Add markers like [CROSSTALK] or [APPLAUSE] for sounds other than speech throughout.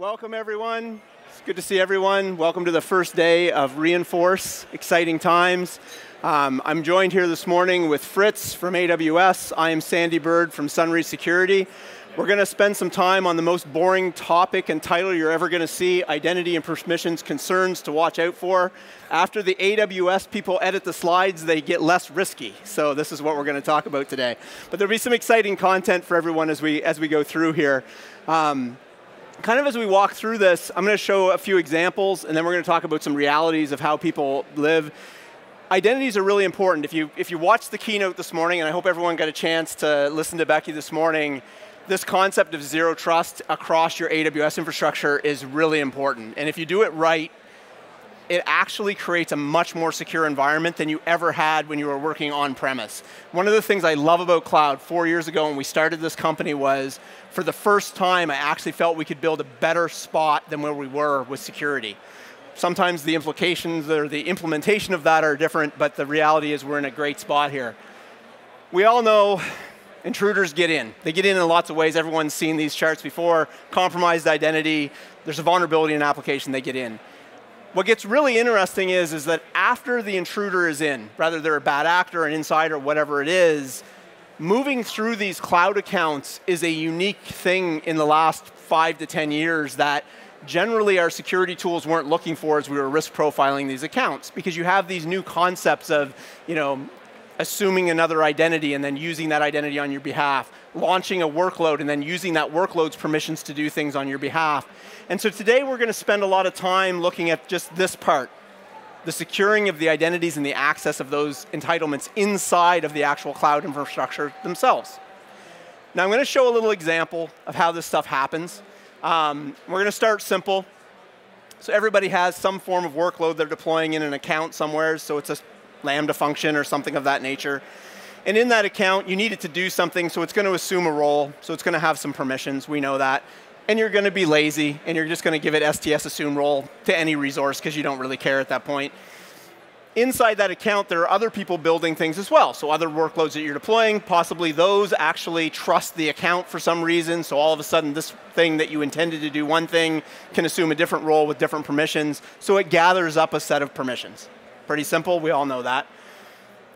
welcome everyone. It's good to see everyone. Welcome to the first day of re:Inforce. Exciting times. Um, I'm joined here this morning with Fritz from AWS. I am Sandy Bird from Sonrai Security. We're going to spend some time on the most boring topic and title you're ever going to see, identity and permissions concerns to watch out for. After the AWS people edit the slides, they get less risky. So this is what we're going to talk about today. But there'll be some exciting content for everyone as we, as we go through here. Um, kind of as we walk through this, I'm going to show a few examples, and then we're going to talk about some realities of how people live identities are really important. If you, if you watched the keynote this morning, and I hope everyone got a chance to listen to Becky this morning, this concept of zero trust across your AWS infrastructure is really important. And if you do it right, it actually creates a much more secure environment than you ever had when you were working on premise. One of the things I love about cloud four years ago when we started this company was for the first time I actually felt we could build a better spot than where we were with security. Sometimes the implications or the implementation of that are different, but the reality is we're in a great spot here. We all know intruders get in. They get in in lots of ways. Everyone's seen these charts before. Compromised identity, there's a vulnerability in an application, they get in. What gets really interesting is, is that after the intruder is in, whether they're a bad actor, an insider, whatever it is, moving through these cloud accounts is a unique thing in the last five to 10 years that generally our security tools weren't looking for as we were risk profiling these accounts because you have these new concepts of, you know, assuming another identity and then using that identity on your behalf, launching a workload and then using that workload's permissions to do things on your behalf. And so today we're going to spend a lot of time looking at just this part, the securing of the identities and the access of those entitlements inside of the actual cloud infrastructure themselves. Now I'm going to show a little example of how this stuff happens. Um, we're going to start simple. So everybody has some form of workload they're deploying in an account somewhere, so it's a Lambda function or something of that nature. And in that account, you need it to do something, so it's going to assume a role, so it's going to have some permissions, we know that. And you're going to be lazy, and you're just going to give it STS assume role to any resource because you don't really care at that point. Inside that account, there are other people building things as well. So other workloads that you're deploying, possibly those actually trust the account for some reason. So all of a sudden, this thing that you intended to do one thing can assume a different role with different permissions. So it gathers up a set of permissions. Pretty simple, we all know that.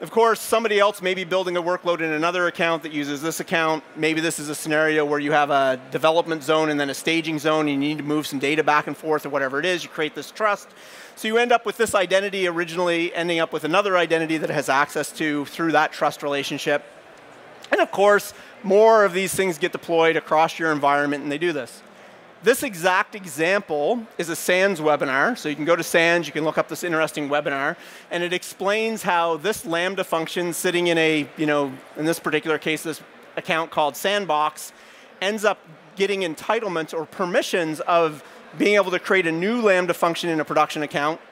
Of course, somebody else may be building a workload in another account that uses this account. Maybe this is a scenario where you have a development zone and then a staging zone, and you need to move some data back and forth or whatever it is. You create this trust. So you end up with this identity originally ending up with another identity that has access to through that trust relationship. And of course, more of these things get deployed across your environment, and they do this. This exact example is a SANS webinar. So you can go to SANS, you can look up this interesting webinar, and it explains how this Lambda function sitting in a, you know, in this particular case, this account called Sandbox, ends up getting entitlements or permissions of being able to create a new Lambda function in a production account.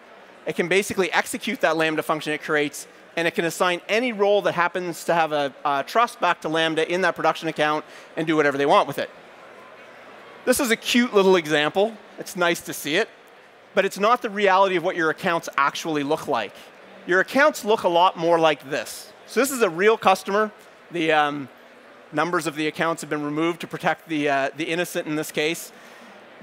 It can basically execute that Lambda function it creates, and it can assign any role that happens to have a, a trust back to Lambda in that production account and do whatever they want with it. This is a cute little example. It's nice to see it, but it's not the reality of what your accounts actually look like. Your accounts look a lot more like this. So this is a real customer. The um, numbers of the accounts have been removed to protect the, uh, the innocent in this case.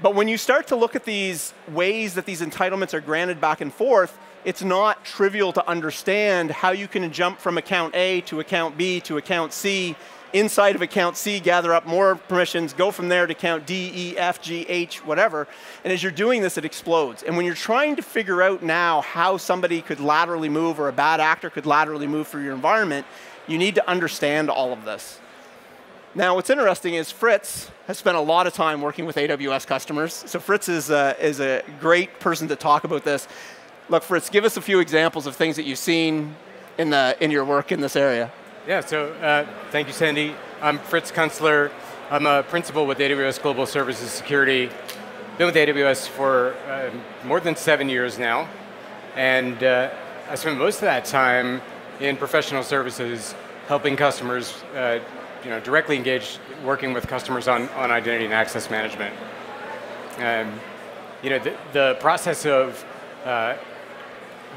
But when you start to look at these ways that these entitlements are granted back and forth, it's not trivial to understand how you can jump from account A to account B to account C inside of account C, gather up more permissions, go from there to count D, E, F, G, H, whatever. And as you're doing this, it explodes. And when you're trying to figure out now how somebody could laterally move or a bad actor could laterally move through your environment, you need to understand all of this. Now, what's interesting is Fritz has spent a lot of time working with AWS customers. So Fritz is a, is a great person to talk about this. Look, Fritz, give us a few examples of things that you've seen in, the, in your work in this area. Yeah, so uh, thank you, Sandy. I'm Fritz Kunstler. I'm a principal with AWS Global Services Security. Been with AWS for uh, more than seven years now, and uh, I spent most of that time in professional services, helping customers, uh, you know, directly engage, working with customers on, on identity and access management. Um, you know, the, the process of uh,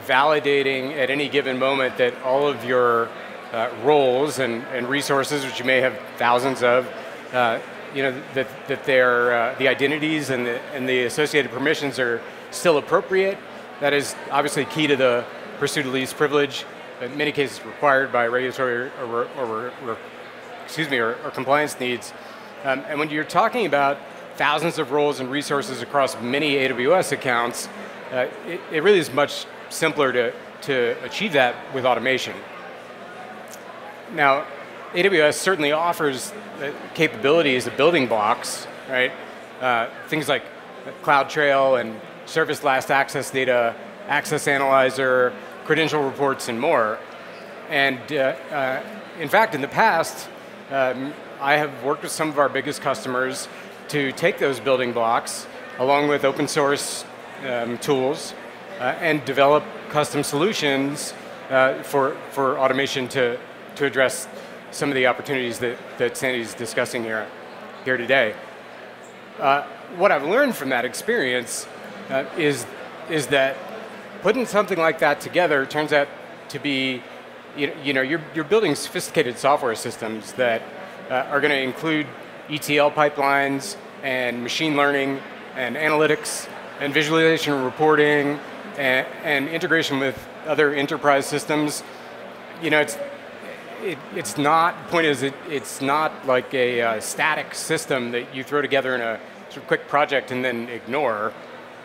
validating at any given moment that all of your uh, roles and, and resources, which you may have thousands of, uh, you know, that, that uh, the identities and the, and the associated permissions are still appropriate. That is obviously key to the pursuit of least privilege, in many cases required by regulatory or, or, or excuse me, or, or compliance needs. Um, and when you're talking about thousands of roles and resources across many AWS accounts, uh, it, it really is much simpler to, to achieve that with automation. Now, AWS certainly offers capabilities, the building blocks, right? Uh, things like CloudTrail and Service Last Access data, Access Analyzer, credential reports, and more. And uh, uh, in fact, in the past, um, I have worked with some of our biggest customers to take those building blocks along with open source um, tools uh, and develop custom solutions uh, for, for automation to, to address some of the opportunities that, that Sandy's discussing here, here today. Uh, what I've learned from that experience uh, is, is that putting something like that together turns out to be, you, you know, you're, you're building sophisticated software systems that uh, are going to include ETL pipelines and machine learning and analytics and visualization and reporting and, and integration with other enterprise systems. You know, it's, it, it's not, point is, it, it's not like a uh, static system that you throw together in a sort of quick project and then ignore.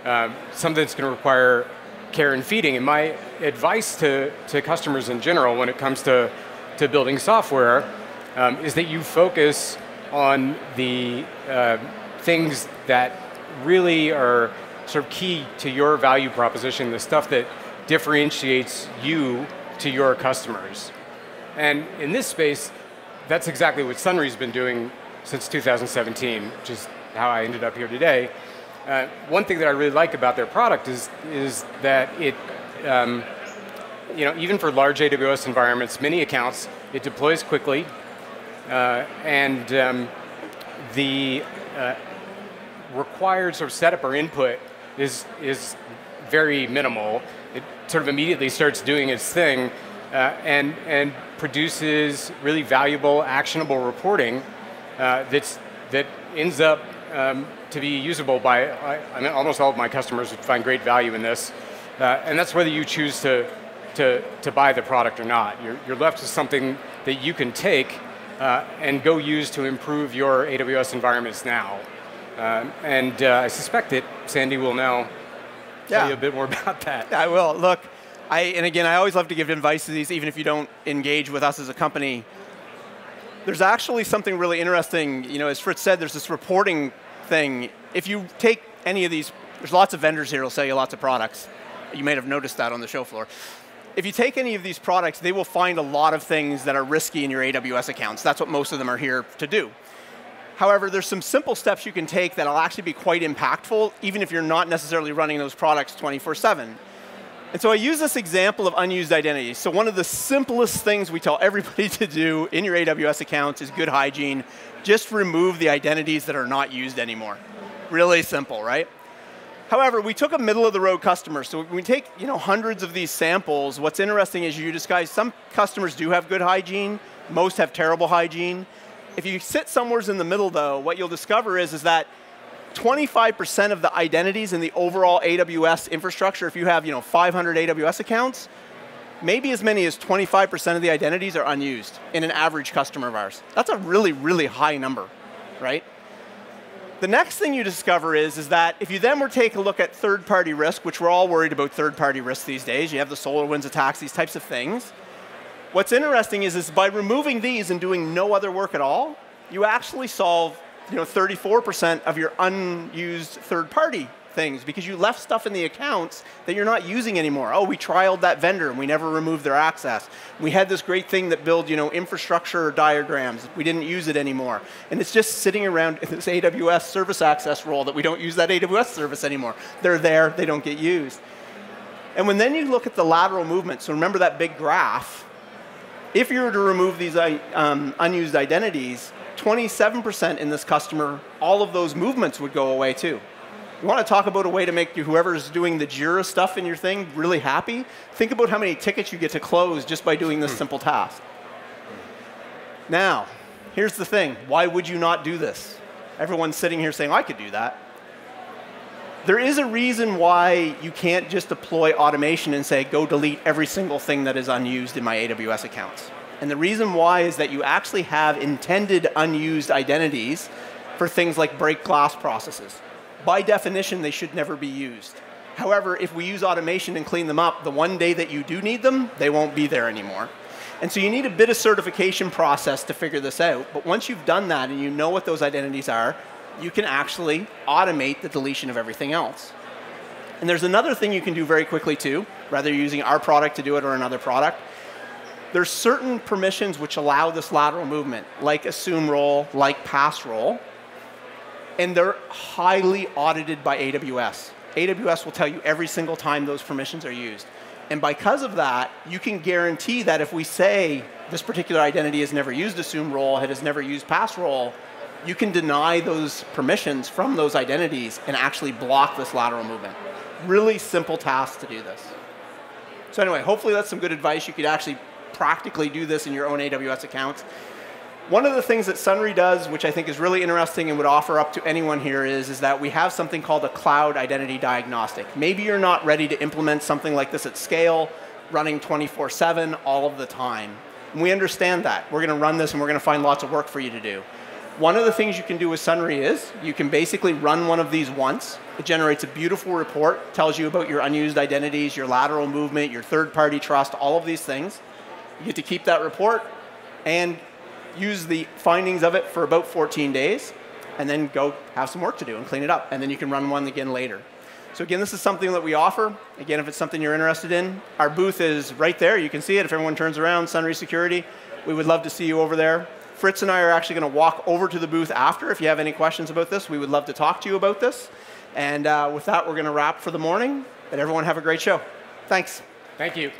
Uh, something that's going to require care and feeding. And my advice to, to customers in general when it comes to, to building software um, is that you focus on the uh, things that really are sort of key to your value proposition, the stuff that differentiates you to your customers. And in this space, that's exactly what Sonrai's been doing since 2017, which is how I ended up here today. Uh, one thing that I really like about their product is, is that it, um, you know, even for large AWS environments, many accounts, it deploys quickly, uh, and um, the uh, required sort of setup or input is, is very minimal. It sort of immediately starts doing its thing, uh, and, and produces really valuable, actionable reporting uh, that's, that ends up um, to be usable by I, I mean, almost all of my customers would find great value in this. Uh, and that's whether you choose to, to, to buy the product or not. You're, you're left with something that you can take uh, and go use to improve your AWS environments now. Uh, and uh, I suspect that Sandy will now tell you a bit more [LAUGHS] about that. I will. Look, I, and again, I always love to give advice to these, even if you don't engage with us as a company. There's actually something really interesting. You know, as Fritz said, there's this reporting thing. If you take any of these, there's lots of vendors here who'll sell you lots of products. You may have noticed that on the show floor. If you take any of these products, they will find a lot of things that are risky in your AWS accounts. That's what most of them are here to do. However, there's some simple steps you can take that'll actually be quite impactful, even if you're not necessarily running those products 24 7. And so I use this example of unused identities. So one of the simplest things we tell everybody [LAUGHS] to do in your AWS accounts is good hygiene. Just remove the identities that are not used anymore. Really simple, right? However, we took a middle of the road customer. So when we take you know, hundreds of these samples, what's interesting is you disguise, some customers do have good hygiene, most have terrible hygiene. If you sit somewhere in the middle though, what you'll discover is, is that 25% of the identities in the overall AWS infrastructure, if you have you know, 500 AWS accounts, maybe as many as 25% of the identities are unused in an average customer of ours. That's a really, really high number, right? The next thing you discover is, is that if you then were to take a look at third-party risk, which we're all worried about third-party risk these days, you have the SolarWinds attacks, these types of things. What's interesting is, is by removing these and doing no other work at all, you actually solve you know, 34% of your unused third-party things because you left stuff in the accounts that you're not using anymore. Oh, we trialed that vendor and we never removed their access. We had this great thing that built, you know, infrastructure diagrams. We didn't use it anymore. And it's just sitting around in this AWS service access role that we don't use that AWS service anymore. They're there, they don't get used. And when then you look at the lateral movement, so remember that big graph, if you were to remove these um, unused identities, 27% in this customer, all of those movements would go away too. You want to talk about a way to make you, whoever's doing the Jira stuff in your thing really happy? Think about how many tickets you get to close just by doing this hmm. simple task. Now, here's the thing. Why would you not do this? Everyone's sitting here saying, I could do that. There is a reason why you can't just deploy automation and say, go delete every single thing that is unused in my AWS accounts. And the reason why is that you actually have intended unused identities for things like break glass processes. By definition, they should never be used. However, if we use automation and clean them up, the one day that you do need them, they won't be there anymore. And so you need a bit of certification process to figure this out. But once you've done that and you know what those identities are, you can actually automate the deletion of everything else. And there's another thing you can do very quickly too, rather using our product to do it or another product. There's certain permissions which allow this lateral movement, like assume role, like pass role, and they're highly audited by AWS. AWS will tell you every single time those permissions are used. And because of that, you can guarantee that if we say this particular identity has never used assume role, it has never used pass role, you can deny those permissions from those identities and actually block this lateral movement. Really simple task to do this. So anyway, hopefully that's some good advice. You could actually practically do this in your own AWS accounts. One of the things that Sonrai does, which I think is really interesting and would offer up to anyone here, is, is that we have something called a cloud identity diagnostic. Maybe you're not ready to implement something like this at scale, running 24 7 all of the time. And we understand that. We're going to run this and we're going to find lots of work for you to do. One of the things you can do with Sonrai is you can basically run one of these once. It generates a beautiful report, tells you about your unused identities, your lateral movement, your third party trust, all of these things. You get to keep that report and use the findings of it for about 14 days, and then go have some work to do and clean it up. And then you can run one again later. So again, this is something that we offer. Again, if it's something you're interested in, our booth is right there. You can see it if everyone turns around, Sonrai Security. We would love to see you over there. Fritz and I are actually going to walk over to the booth after. If you have any questions about this, we would love to talk to you about this. And uh, with that, we're going to wrap for the morning. But everyone have a great show. Thanks. Thank you.